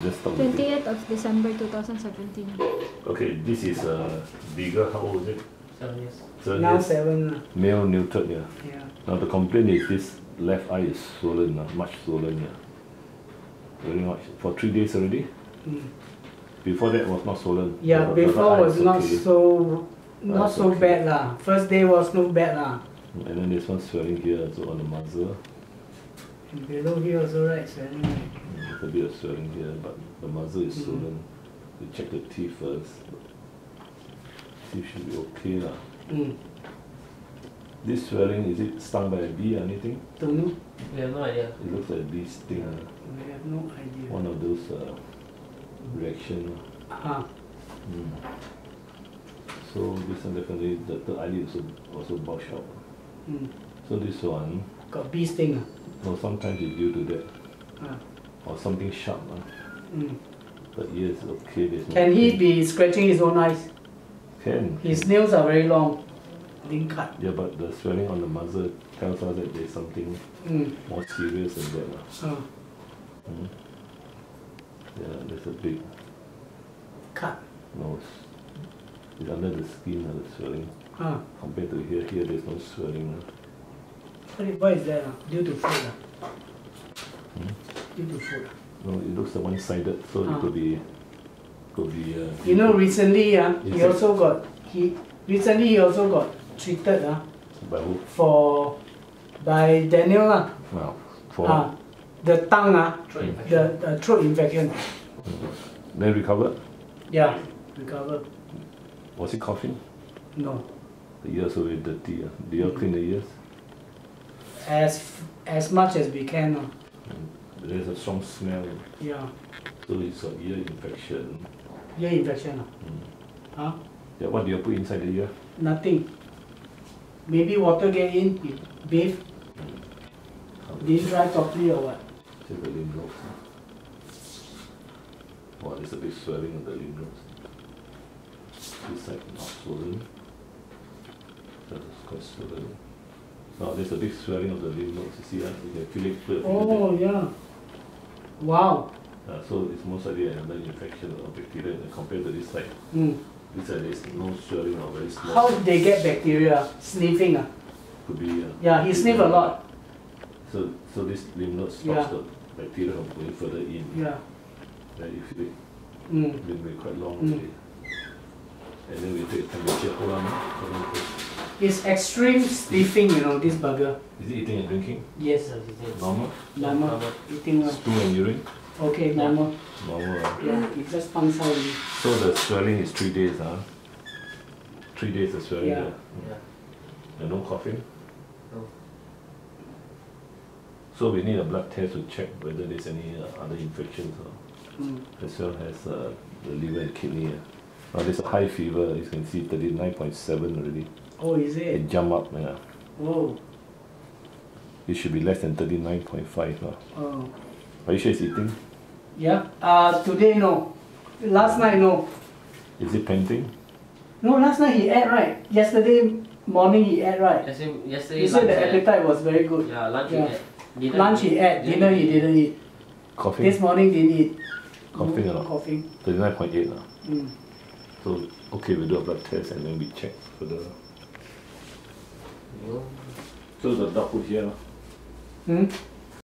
Just stop the thing. 28th of December 2017. Okay, this is uh, beagle. How old is it? Seven years. Seven Now years. seven. Male neutered, yeah. Yeah. Now the complaint is this left eye is swollen, uh, much swollen, yeah. Very much. For three days already? Mm. Before that was not swollen. Yeah, The- the before right was is not okay. so not That's so okay. bad lah. First day was no bad lah. And then this one swelling here, also on the muzzle. Below here also right, swelling. right. Mm, A bit of swelling here, but the muzzle is Mhm. swollen. We check the teeth first. Teeth should be okay lah. Mm. This swelling, is it stung by a bee or anything? Don't know. We have no idea. It looks like a bee sting. ah. We have no idea. One of those uh, reaction. ah. Ah, Mm. So this one definitely the third eyelid also also bulge out. mm. So this one, Got bee sting ah. no, sometimes it's due to that ah. or something sharp. Mm. But it's okay. There's no Can he pain. be scratching his own eyes? Can. His nails are very long. Didn't cut. Yeah, but the swelling on the muzzle tells us that there's something Mm. more serious than that. Ah, Mm. Yeah, there's a big cut. nose. It's under the skin of the swelling. Ah. Compared to here, here there's no swelling. What is- Why is that? ah? Due to food. ah? Hmm? Due to food. ah. No, it looks one-sided, so it Ah. could be, could be. Uh, You know, recently ah, he it- also got he recently he also got treated ah by who? for by Daniel lah. Well, for Ah, the tongue ah, Throat the, infection. the throat infection. then recovered. Yeah, recover. Was he coughing? No, The ears were very dirty. Uh. Do you all clean the ears? As as much as we can. ah. There's a strong smell, Yeah, so it's got ear infection. ear infection. Mm. Huh? Yeah, what do you put inside the ear? Nothing. Maybe water get in, he bathe, didn't dry properly or what? Check the lymph nodes. huh? Wow, there's a bit swelling on the lymph nodes. This side not swollen. That is quite swollen. Now there's a big swelling of the lymph nodes. You see, uh, you can feel it. Oh yeah. Wow. Uh, so it's most likely another infection or bacteria compared to this side. Mm. This side is no swelling or very small. How did they get bacteria? Sniffing ah. Could be. Uh, Yeah, he sniffed a lot. So so this lymph node stops Yeah. the bacteria from going further in. Yeah. Then you feel it Mm. been quite long Mm. already. And then we take temperature. Hold on. Hold on first. It's extreme sniffing, you know, this beagle. Is it eating and drinking? Yes, Yes, it is. Normal? normal. Normal. Eating well. Stool and urine? Okay, normal. Normal. ah. Yeah, it just pumps out. only. So the swelling is three days, huh? Three days of swelling Yeah. there. Yeah. And no coughing? No. So we need a blood test to check whether there's any uh, other infections or Mm. as well as uh, the liver and kidney. Uh. Now there's a high fever, you can see 39.7 already. Oh, is it? It jump up, yeah. Oh, It should be less than 39.5 now. oh. Are you sure it's eating? Yeah. Uh, today no. Last night no. Is it panting? No, last night he ate right. Yesterday morning he ate right. Yesterday, yesterday He said the he appetite was very good. Yeah, lunch Yeah. he ate. Dinner Lunch he ate, dinner he didn't eat. Coughing? This morning didn't eat. Coughing No or not? Coughing. 39.8 now. Mm. So, okay, we do a blood test and then we check for the. No. So the dog food here. lah. Hmm?